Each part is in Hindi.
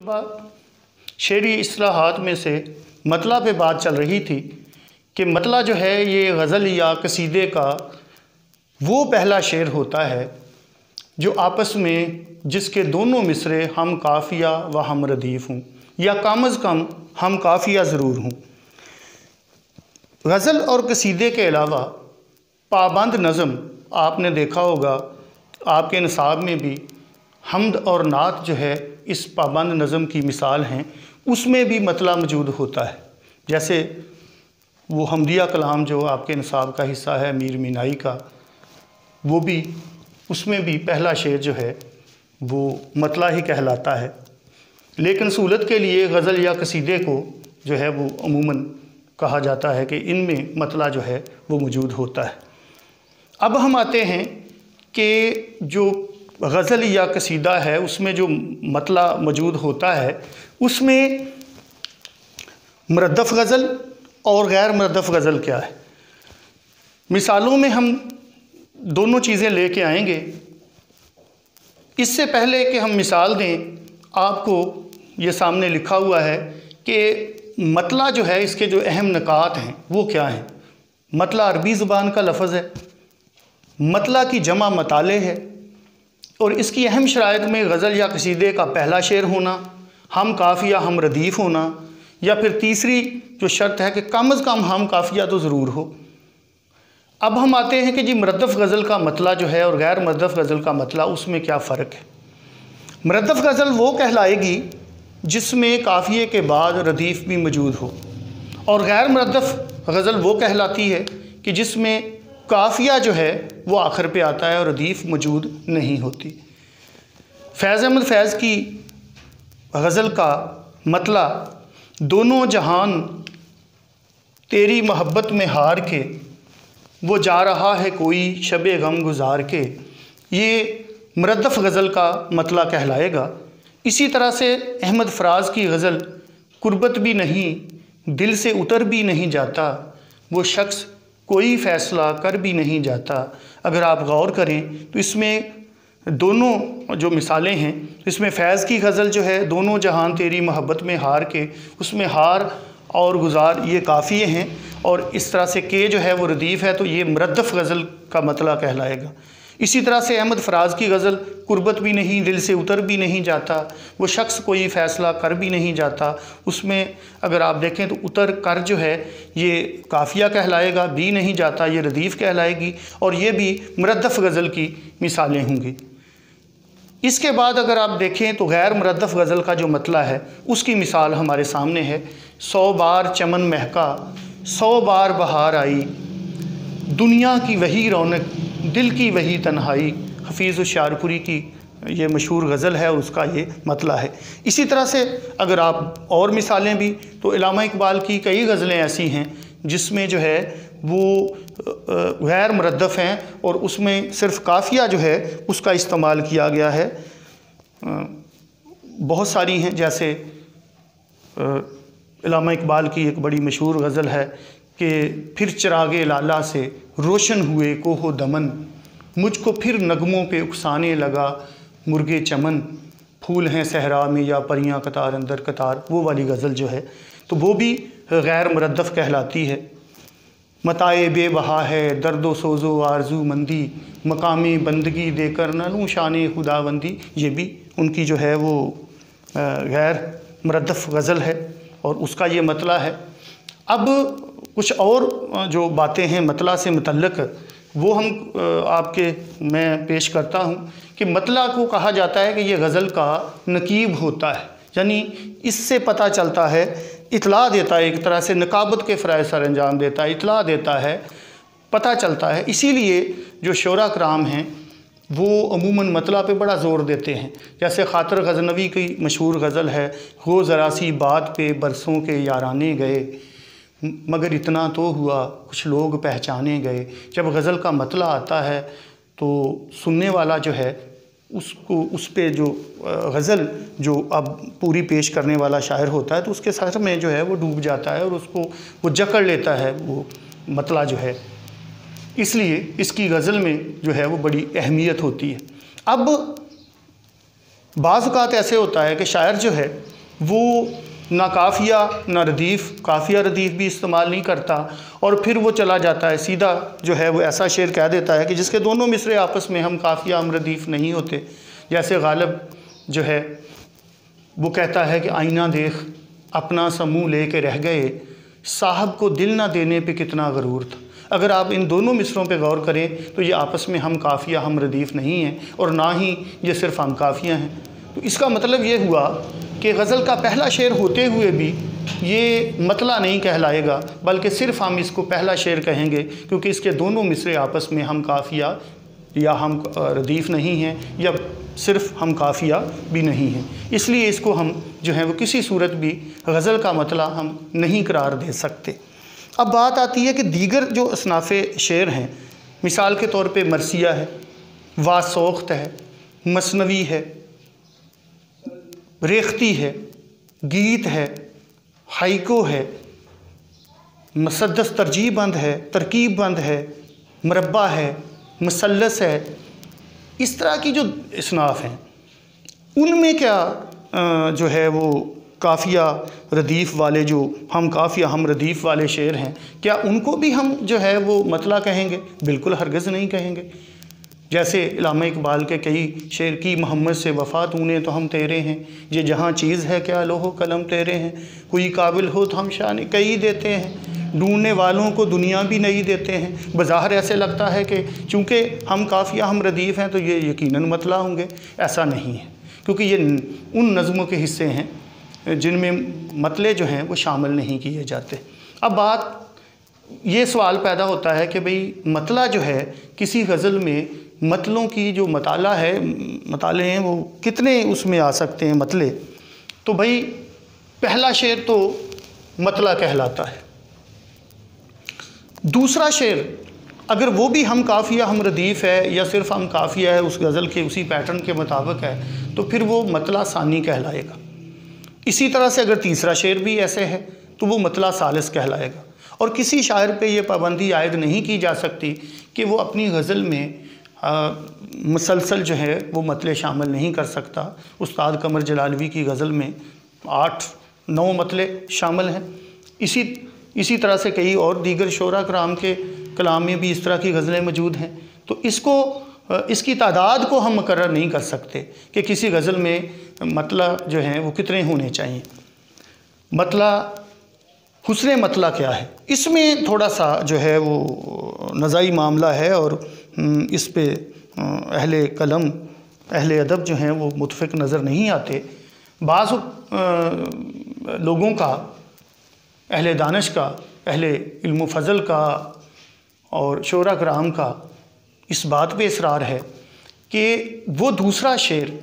शेरी असलाहत में से मतला पे बात चल रही थी कि मतला जो है ये गज़ल या कसीदे का वो पहला शेर होता है जो आपस में जिसके दोनों मिसरे हम काफ़िया व हम रदीफ़ हूँ या कम अज़ कम हम काफ़िया ज़रूर हूँ। गज़ल और कसीदे के अलावा पाबंद नज़म आपने देखा होगा, आपके निसाब में भी हमद और नात जो है इस पाबंद नज़म की मिसाल हैं, उसमें भी मतला मौजूद होता है। जैसे वो हमदिया कलाम जो आपके निसाब का हिस्सा है, मीर मीनाई का, वो भी, उसमें भी पहला शेर जो है, वो मतला ही कहलाता है। लेकिन सहूलत के लिए गज़ल या कसीदे को जो है, वो अमूमन कहा जाता है कि इनमें मतला जो है, वो मौजूद होता है। अब हम आते हैं कि जो गज़ल या कसीदा है, उसमें जो मतला मौजूद होता है, उसमें मरदफ़ गज़ल और गैर मरदफ़ गज़ल क्या है? मिसालों में हम दोनों चीज़ें लेके आएँगे। इससे पहले कि हम मिसाल दें, आपको ये सामने लिखा हुआ है कि मतला जो है, इसके जो अहम नकात हैं, वो क्या हैं? मतला अरबी ज़ुबान का लफज है। मतला की जमा मताले है। और इसकी अहम शरात में गज़ल या कसीदे का पहला शेर होना, हम काफ़िया हम रदीफ़ होना, या फिर तीसरी जो शर्त है कि कम अज़ कम हम काफ़िया तो ज़रूर हो। अब हम आते हैं कि जी मरदफ़ गज़ल का मतला जो है और गैर मरदफ़ गज़ल का मतला, उसमें क्या फ़र्क है? मरदफ़ गज़ल वो कहलाएगी जिसमें काफ़िए के बाद रदीफ़ भी मौजूद हो। और गैर मरदफ़ गज़ल वो कहलाती है कि जिसमें काफ़िया जो है, वो आखिर पे आता है और रदीफ़ मौजूद नहीं होती। फैज़ अहमद फैज़ की गज़ल का मतला दोनों जहान तेरी मोहब्बत में हार के, वो जा रहा है कोई शब गम गुजार के। ये मरदफ़ गज़ल का मतला कहलाएगा। इसी तरह से अहमद फराज की गज़ल, कुर्बत भी नहीं, दिल से उतर भी नहीं जाता, वो शख्स कोई फ़ैसला कर भी नहीं जाता। अगर आप गौर करें तो इसमें दोनों जो मिसालें हैं, इसमें फ़ैज़ की गज़ल जो है, दोनों जहान तेरी मोहब्बत में हार के, उसमें हार और गुज़ार ये काफ़ी हैं। और इस तरह से के जो है, वो रदीफ़ है तो ये मरदफ़ गज़ल का मतला कहलाएगा। इसी तरह से अहमद फराज की गज़ल, कुर्बत भी नहीं, दिल से उतर भी नहीं जाता। वो शख्स कोई फ़ैसला कर भी नहीं जाता। उसमें अगर आप देखें तो उतर कर जो है, ये काफ़िया कहलाएगा, भी नहीं जाता, ये रदीफ़ कहलाएगी और ये भी मरदफ़ गज़ल की मिसालें होंगी। इसके बाद अगर आप देखें तो गैर मरदफ़ गज़ल का जो मतला है, उसकी मिसाल हमारे सामने है। सौ बार चमन महका, सौ बार बहार आई, दुनिया की वही रौनक दिल की वही तन्हाई, हफीज़ शारपुरी की ये मशहूर गज़ल है और उसका ये मतला है। इसी तरह से अगर आप और मिसालें भी तो इलामा इकबाल की कई गज़लें ऐसी हैं, जिसमें जो है, वो गैर मरदफ़ हैं, और उसमें सिर्फ़ काफ़िया जो है, उसका इस्तेमाल किया गया है। बहुत सारी हैं, जैसे इलामा इकबाल की एक बड़ी मशहूर गज़ल है कि फिर चरागे लाला से रोशन हुए कोहो दमन। मुझको फिर नगमों पे उकसाने लगा मुर्गे चमन। फूल हैं सहरा में या परियाँ कतार, अंदर कतार, वो वाली गज़ल जो है तो वो भी गैर मरदफ़ कहलाती है। मताए बेबहा है, दर्द सोज़ो आरज़ू मंदी। मकामी बंदगी देकर नलूँ शान खुदाबंदी ये भी उनकी जो है वो गैर मरदफ़ गज़ल है और उसका ये मतला है। अब कुछ और जो बातें हैं मतला से मतलक वो हम आपके, मैं पेश करता हूँ कि मतला को कहा जाता है कि ये गज़ल का नकीब होता है। यानी इससे पता चलता है, इतला देता है, एक तरह से नकाबत के फ़राय सर अंजाम देता है, इतला देता है, पता चलता है। इसीलिए जो शरा कराम हैं, वो अमूमन मतला पे बड़ा ज़ोर देते हैं। जैसे ख़ातर गजनवी की मशहूर गज़ल है हो ज़रा सी बात पे बरसों के याराने गए मगर इतना तो हुआ, कुछ लोग पहचाने गए। जब गज़ल का मतला आता है तो सुनने वाला जो है, उसको, उस पर जो गज़ल जो अब पूरी पेश करने वाला शायर होता है तो उसके सर में जो है, वो डूब जाता है और उसको, वो जकड़ लेता है, वो मतला जो है। इसलिए इसकी गज़ल में जो है, वो बड़ी अहमियत होती है। अब बाज़ात ऐसे होता है कि शायर जो है, वो ना काफ़िया, ना रदीफ़। काफ़िया रदीफ़ भी इस्तेमाल नहीं करता और फिर वो चला जाता है। सीधा जो है वो ऐसा शेर कह देता है कि जिसके दोनों मिसरे आपस में हम काफ़िया, हम रदीफ़ नहीं होते। जैसे गालब जो है, वो कहता है कि आईना देख, अपना समूह ले के रह गए। साहब को दिल ना देने पे कितना गरूर था। अगर आप इन दोनों मिसरों पे गौर करें तो ये आपस में हम काफ़िया, हम रदीफ़ नहीं हैं और ना ही ये सिर्फ़ हम काफ़िया हैं। तो इसका मतलब ये हुआ कि गज़ल का पहला शेर होते हुए भी ये मतला नहीं कहलाएगा, बल्कि सिर्फ़ हम इसको पहला शेर कहेंगे, क्योंकि इसके दोनों मिसरे आपस में हम काफ़िया या हम रदीफ़ नहीं हैं, या सिर्फ़ हम काफ़िया भी नहीं हैं। इसलिए इसको हम जो है वो किसी सूरत भी गज़ल का मतला हम नहीं करार दे सकते। अब बात आती है कि दीगर जो असनाफ़ शेर हैं, मिसाल के तौर पे मरसिया है, वासोख्त है, मसनवी है रेख्ती है, गीत है, हाइको है मुसदस तरजीह बंद है, तरकीब बंद है मरबा है, मसलस है। इस तरह की जो इसनाफ हैं, उनमें क्या जो है वो काफ़िया रदीफ़ वाले जो हम काफ़िया, हम रदीफ़ वाले शेर हैं, क्या उनको भी हम जो है वो मतला कहेंगे? बिल्कुल हरगज़ नहीं कहेंगे। जैसे इलामा इकबाल के कई शेर की मोहम्मद से वफ़ा तूने तो हम तेरे हैं। ये जहाँ चीज़ है, क्या लोहो कलम तेरे हैं? कोई काबिल हो तो हम शान कई देते हैं। ढूँढने वालों को दुनिया भी नहीं देते हैं। बज़ाहिर ऐसे लगता है कि चूँकि हम काफ़िया, हम रदीफ़ हैं तो ये यकीनन मतला होंगे। ऐसा नहीं है, क्योंकि ये उन नज़मों के हिस्से हैं, जिनमें मतले जो हैं, वो शामिल नहीं किए जाते। अब बात, ये सवाल पैदा होता है कि भाई, मतला जो है, किसी गज़ल में मतलों की जो मताला है, मताले हैं, वो कितने उसमें आ सकते हैं मतले? तो भाई, पहला शेर तो मतला कहलाता है। दूसरा शेर, अगर वो भी हम काफ़िया हम रदीफ़ है, या सिर्फ़ हम काफ़िया है, उस गज़ल के, उसी पैटर्न के मुताबिक है तो फिर वो मतला सानी कहलाएगा। इसी तरह से अगर तीसरा शेर भी ऐसे है तो वो मतला सालिस कहलाएगा। और किसी शायर पे ये पाबंदी आयद नहीं की जा सकती कि वो अपनी गज़ल में मुसलसल जो है, वो मतले शामिल नहीं कर सकता। उस्ताद कमर जलालवी की गज़ल में आठ, नौ मतले शामिल हैं। इसी इसी तरह से कई और दीगर शरा कराम के कलाम में भी इस तरह की गज़लें मौजूद हैं। तो इसको इसकी तादाद को हम मुकर नहीं कर सकते कि किसी गज़ल में मतला जो है, वो कितने होने चाहिए। मतला, हुसन मतला क्या है? इसमें थोड़ा सा जो है, वो नज़ाई मामला है और इस पे अहले कलम, अहले अदब जो हैं वो मुतफ़ नज़र नहीं आते। बाज़ लोगों का, अहले दानश का, अहले इल्म फ़ज़ल का और शरा कराम का इस बात पे इसरार है कि वो दूसरा शेर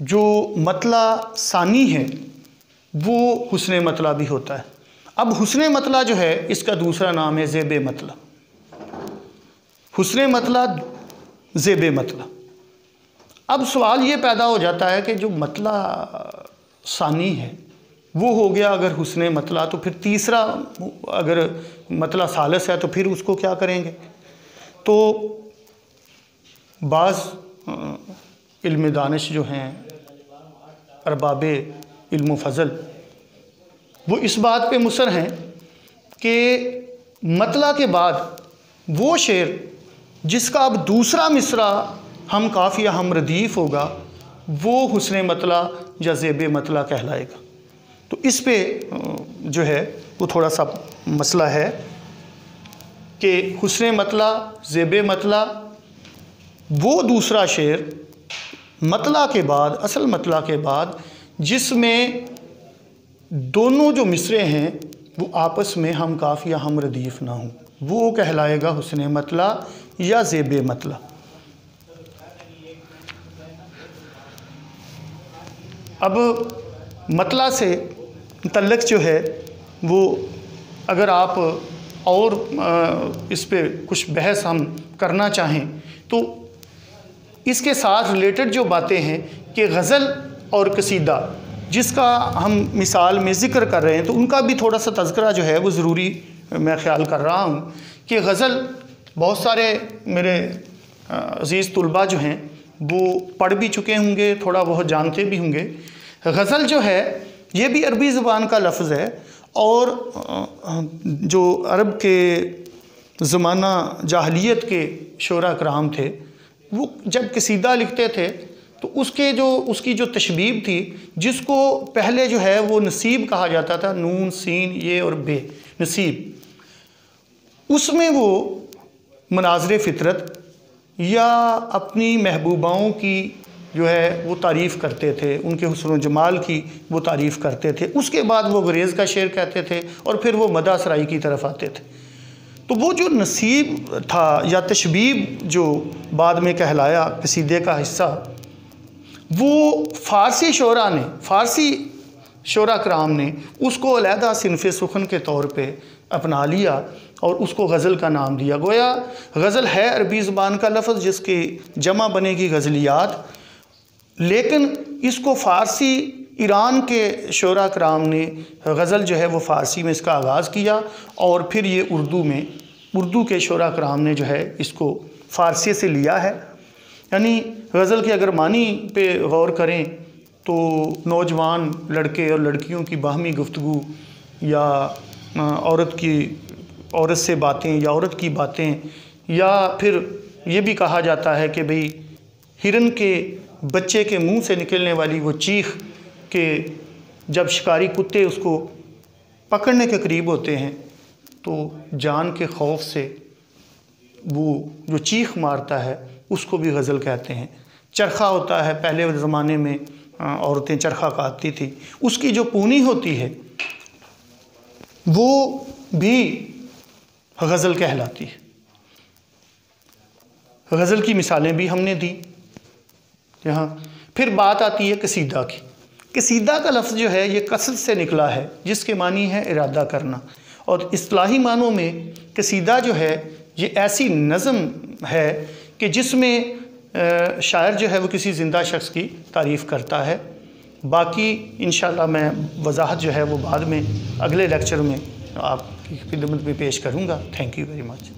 जो मतला सानी है, वो हुसन मतला भी होता है। अब हुसन मतला जो है, इसका दूसरा नाम है ज़ेब मतला। हुसन मतला, ज़ेब मतला। अब सवाल ये पैदा हो जाता है कि जो मतला सानी है, वो हो गया अगर हुसन मतला तो फिर तीसरा अगर मतला सालस है तो फिर उसको क्या करेंगे? तो बाज़ इल्म दानिश जो हैं, अरबाब इल्म फ़ज़ल, वो इस बात पे मुसर हैं कि मतला के बाद वो शेर जिसका अब दूसरा मिसरा हम काफ़ी हम रदीफ़ होगा, वो हुसन मतला या ज़ेब मतला कहलाएगा। तो इस पे जो है, वो थोड़ा सा मसला है कि हुसन मतला, ज़ेब मतला, वो दूसरा शेर मतला के बाद, असल मतला के बाद, जिसमें दोनों जो मिसरे हैं, वो आपस में हम काफ़ी या हम रदीफ़ ना हों, वो कहलाएगा हुसन मतला या ज़ेब मतला। अब मतला से तल्लक जो है, वो अगर आप और इस पर कुछ बहस हम करना चाहें तो इसके साथ रिलेटेड जो बातें हैं कि गज़ल और कसीदा, जिसका हम मिसाल में ज़िक्र कर रहे हैं तो उनका भी थोड़ा सा तस्करा जो है, वो ज़रूरी मैं ख्याल कर रहा हूँ कि गज़ल बहुत सारे मेरे अज़ीज़ तलबा जो हैं, वो पढ़ भी चुके होंगे, थोड़ा बहुत जानते भी होंगे। गज़ल जो है, ये भी अरबी ज़ुबान का लफ्ज़ है और जो अरब के ज़माना जाहलीत के शरा कराम थे, वो जब कसीदा लिखते थे तो उसके जो, उसकी जो तशबीब थी, जिसको पहले जो है, वो नसीब कहा जाता था, नून, सीन, ये और बे, नसीब। उसमें वो मनाजर फ़ितरत या अपनी महबूबाओं की जो है वो तारीफ़ करते थे, उनके हसन व जमाल की वो तारीफ़ करते थे। उसके बाद वो गरेज़ का शेर कहते थे और फिर वो मदा सराई की तरफ़ आते थे। तो वो जो नसीब था या तशबीब जो बाद में कहलाया कसीदे का हिस्सा, वो फ़ारसी शरा ने, फ़ारसी शरा कराम ने उसको अलहदा सिनफ सुखन के तौर पर अपना लिया और उसको गज़ल का नाम दिया। गोया, गज़ल है अरबी ज़ुबान का लफ्ज़ जिसके जमा बनेगी गज़लियात लेकिन इसको फ़ारसी ईरान के शरा कराम ने गज़ल जो है वो फ़ारसी में इसका आगाज़ किया और फिर ये उर्दू में, उर्दू के शरा कराम ने जो है इसको फ़ारसी से लिया है। यानी गज़ल की अगर मानी पे गौर करें तो नौजवान लड़के और लड़कियों की बाहमी गुफ्तु या औरत की, औरत से बातें या औरत की बातें, या फिर ये भी कहा जाता है कि भाई, हिरन के बच्चे के मुँह से निकलने वाली वो चीख के जब शिकारी कुत्ते उसको पकड़ने के करीब होते हैं तो जान के खौफ से वो जो चीख मारता है, उसको भी गज़ल कहते हैं। चरखा होता है, पहले ज़माने में औरतें चरखा काटती थी। उसकी जो पूनी होती है वो भी गज़ल कहलाती है। गज़ल की मिसालें भी हमने दी। यहाँ फिर बात आती है कसीदा की। कसीदा का लफ्ज़ जो है, ये कसर से निकला है, जिसके मानी है इरादा करना। और असलाही मानों में कसीदा जो है, ये ऐसी नज़म है कि जिसमें शायर जो है, वो किसी ज़िंदा शख्स की तारीफ़ करता है। बाकी इन मैं वजाहत जो है वो बाद में, अगले लेक्चर में आपकी खिदमत में पेश करूँगा। Thank you very much